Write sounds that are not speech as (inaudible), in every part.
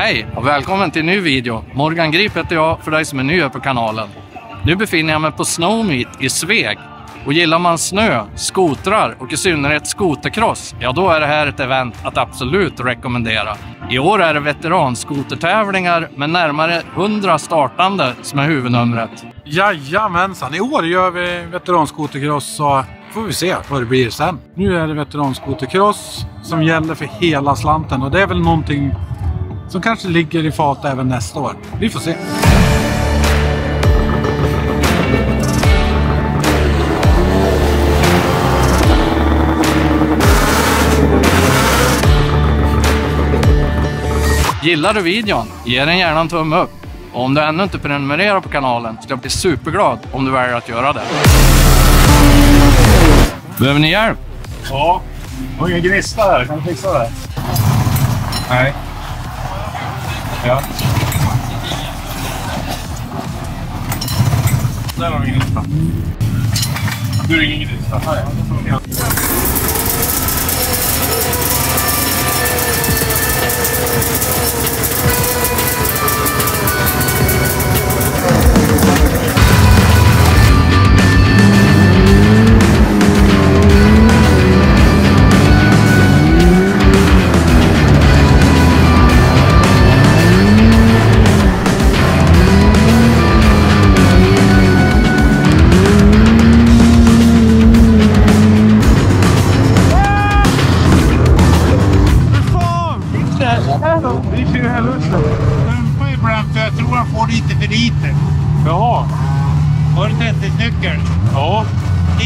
Hej och välkommen till en ny video. Morgan Grip heter jag för dig som är ny här på kanalen. Nu befinner jag mig på Snowmeet i Sveg. Och gillar man snö, skotrar och i synnerhet skotercross, ja då är det här ett event att absolut rekommendera. I år är det veteranskotertävlingar med närmare 100 startande som är huvudnumret. Jajamensan, i år gör vi veteranskotercross så får vi se vad det blir sen. Nu är det veteranskotercross som gäller för hela slanten och det är väl någonting som kanske ligger i fat även nästa år. Vi får se. Gillar du videon? Ge den gärna en tumme upp. Och om du ännu inte prenumererar på kanalen skulle jag bli superglad om du väljer att göra det. Behöver ni hjälp? Ja. Jag har ingen gnista här. Kan du fixa det? Nej. Ja. Där har vi gnistan. Nu Du det ingen gnista? Nej. Vi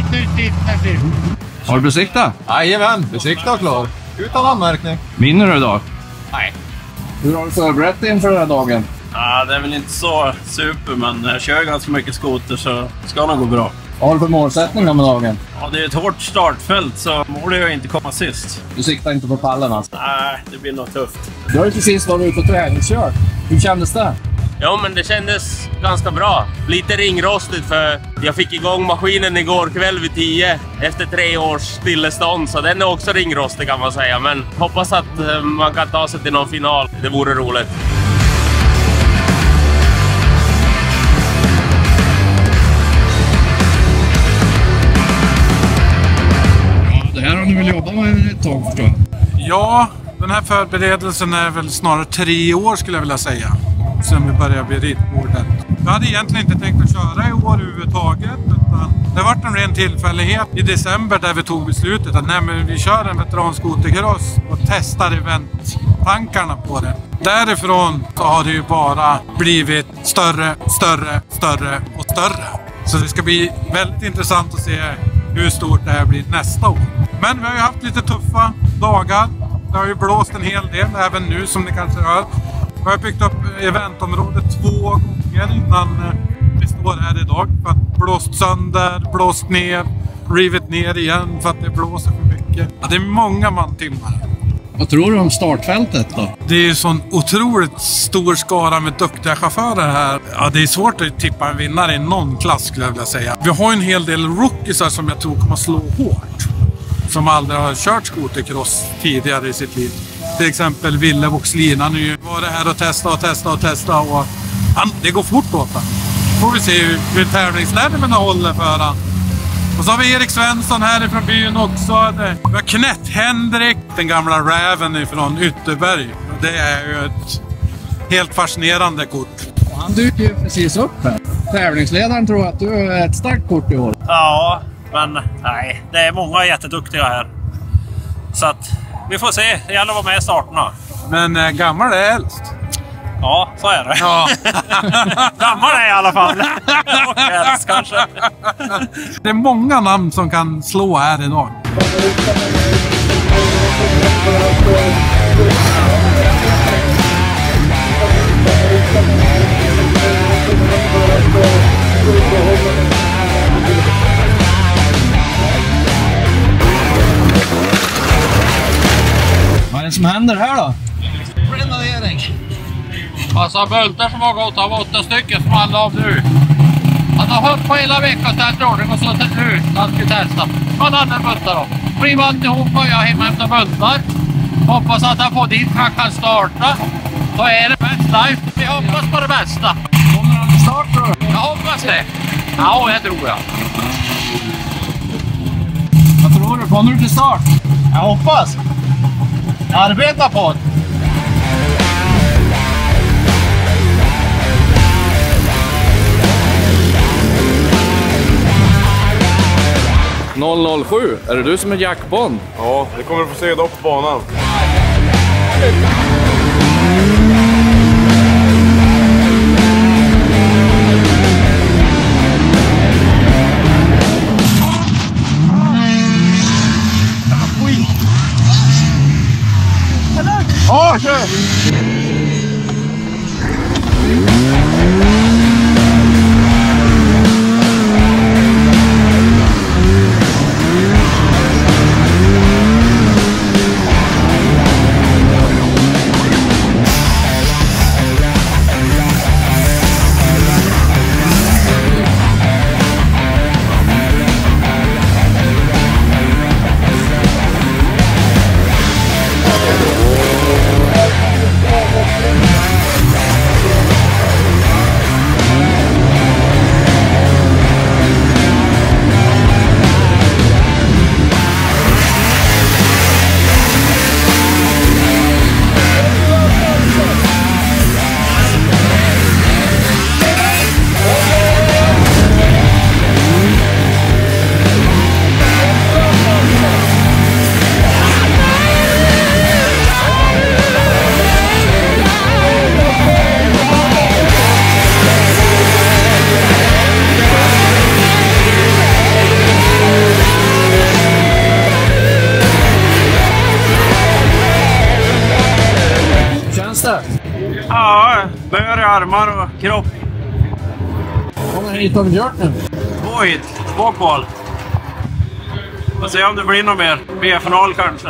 Ut. Har du besiktat? Jajamän, besiktad och klar. Utan anmärkning. Vinner du idag? Nej. Hur har du förberett dig inför den här dagen? Ja, det är väl inte så super, men jag kör ganska mycket skoter så ska nog gå bra. Vad har du för målsättning med dagen? Ja, det är ett hårt startfält så målet är att inte komma sist. Du siktar inte på pallen alltså? Nej, det blir nog tufft. Du har ju precis varit ute och träningskört. Hur kändes det? Ja, men det kändes ganska bra. Lite ringrostigt för jag fick igång maskinen igår kväll vid 10 efter tre års stillestånd, så den är också ringrostig kan man säga. Men hoppas att eh, man kan ta sig till någon final. Det vore roligt. Det här har ni väl jobbat med ett tag förstår jag? Ja, den här förberedelsen är väl snarare tre år skulle jag vilja säga. Sen vi började bli ritbordet. Jag hade egentligen inte tänkt att köra i år överhuvudtaget. Utan det var en ren tillfällighet i december där vi tog beslutet att nej, men vi kör en veteranskotercross och testar eventtankarna på det. Därifrån så har det ju bara blivit större, större, större och större. Så det ska bli väldigt intressant att se hur stort det här blir nästa år. Men vi har ju haft lite tuffa dagar. Det har ju blåst en hel del, även nu som ni kanske hör. Vi har byggt upp eventområdet två gånger innan eh, vi står här idag. För att blåst sönder, blåst ner, rivit ner igen för att det blåser för mycket. Ja, det är många mantimmar. Vad tror du om startfältet då? Det är ju sån otroligt stor skara med duktiga chaufförer här. Ja, det är svårt att tippa en vinnare i någon klass skulle jag vilja säga. Vi har ju en hel del rookiesar som jag tror kommer slå hårt. Som aldrig har kört skotercross tidigare i sitt liv. Till exempel Ville Voxlin. Han har ju varit här och testat och testat och testat. Och han, det går fort åt honom. Får vi se hur, hur tävlingsnerverna håller för han. Och så har vi Erik Svensson härifrån byn också. Det- Vi har Knett-Henrik, den gamla räven ifrån Ytterberg. Det är ju ett helt fascinerande kort. Han dyker ju precis upp här. Tävlingsledaren tror att du är ett starkt kort i år. Ja, men nej. Det är många jätteduktiga här. Så att vi får se. Det gäller att vara med i starterna. Men eh, gammal är äldst. Ja, så är det. Ja. (laughs) Gammal är i alla fall. (laughs) Och äldst kanske. Det är många namn som kan slå här idag. Som händer här då? Massa bultar som har gått av åtta stycken som alla av nu. Han har hört på hela veckan ställt ordning och så till nu när han ska testa. Man andra bultar då. Riv alltihop och jag hem och hämta bultar. Hoppas att han får dit så han kan starta. Så är det bästa. Vi hoppas på det bästa. Kommer han till start tror du? Jag hoppas det. Ja, det tror jag. Vad tror du? Kommer du till start? Jag hoppas. Arbeta på det. .007, är det du som är Jack Bond? Ja, det kommer du få se idag på banan. Och gjort nu. Två hit, två kval. Får se om det blir något mer. B-final kanske.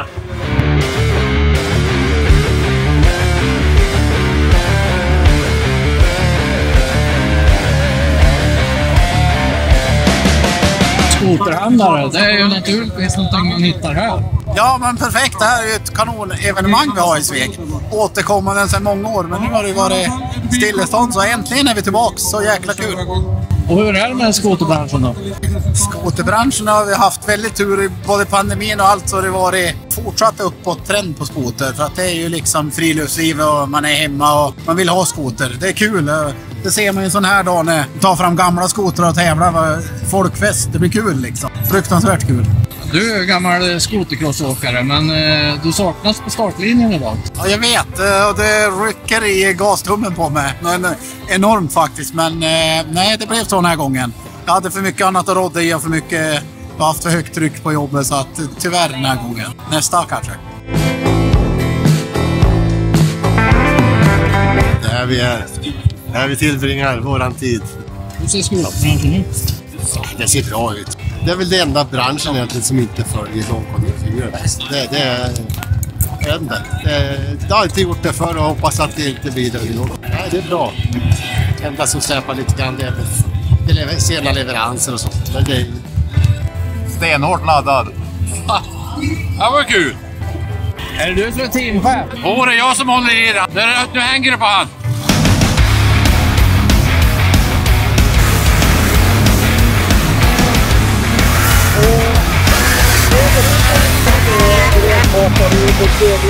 Skoterhandlare, det är ju naturligtvis någonting man hittar här. Ja, men perfekt. Det här är ju ett kanonevenemang vi har i Sveg. Återkommande sedan många år, men nu har det varit stillestånd så äntligen är vi tillbaks. Så jäkla kul. Och hur är det med skoterbranschen då? Skoterbranschen har vi haft väldigt tur i både pandemin och allt så har det varit fortsatt uppåt trend på skoter. För att det är ju liksom friluftsliv och man är hemma och man vill ha skoter. Det är kul. Det ser man ju en sån här dag när man tar fram gamla skotrar och tävlar. Folkfest. Det blir kul liksom. Fruktansvärt kul. Du är gammal skotercrossåkare, men eh, du saknas på startlinjen idag. Ja, jag vet. eh, Och det rycker i gastummen på mig. Men, eh, enormt faktiskt. Men nej, det blev så den här gången. Jag hade för mycket annat att rodda i och för mycket... Jag har haft för högt tryck på jobbet så att tyvärr den här gången. Nästa kanske. Det är här vi är. Det här vi tillbringar våran tid. Hur ser skoterbranschen ut? Det ser bra ut. Det är väl det enda branschen egentligen som inte följer lågkonjunkturen. Det, det är... Jag vet inte. Det, det har inte gjort det förr och hoppas att det inte blir det i år. Nej, det är bra. Det enda som släpar lite grann det är det lever- sena leveranser och sånt. Men det är Stenhårt laddad. (laughs) Ja, vad kul! Är det du som är teamchef? Åh, det är jag som håller i det. Nu, nu hänger det på han. Ó, parei você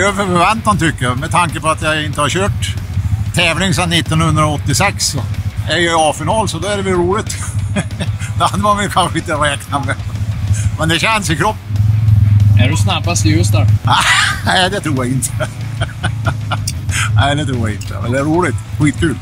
över förväntan tycker jag. Med tanke på att jag inte har kört tävling sedan 1986. Så är jag i A-final så då är det väl roligt. (laughs) det hade man väl kanske inte räknat med. Men det känns i kroppen. Är du snabbast i Ljusdal? (laughs) Nej, det tror jag inte. (laughs) Nej, det tror jag inte. Men det är roligt. Skitkul.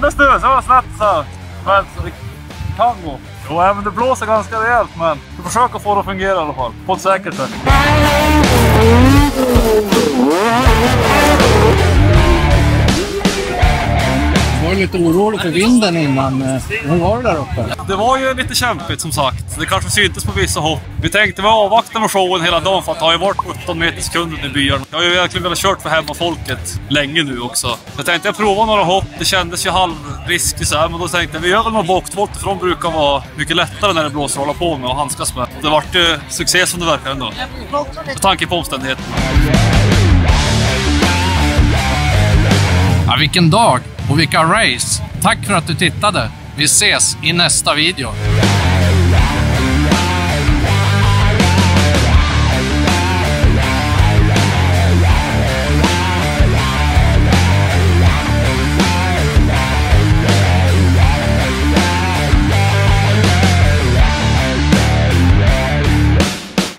Kändes det så snabbt så? Men så det kan. Jo, även det blåser ganska rejält men vi försöker få det att fungera i alla fall. På ett säkert sätt. Lite orolig för vinden innan. eh, Hur var det där uppe? Det var ju lite kämpigt som sagt. Det kanske syntes på vissa hopp. Vi tänkte vi avvaktar med showen hela dagen för att det har ju varit 17 meter sekunden i byarna. Jag har ju verkligen velat kört för hemmafolket länge nu också. Jag tänkte jag prova några hopp. Det kändes ju halvriskigt så här, men då tänkte jag vi gör väl några bockvolt. För de brukar vara mycket lättare när det blåser att hålla på med och handskas med. Och det vart ju succé som det verkar ändå. Med tanke på omständigheterna. Ja, vilken dag och vilka race! Tack för att du tittade. Vi ses i nästa video.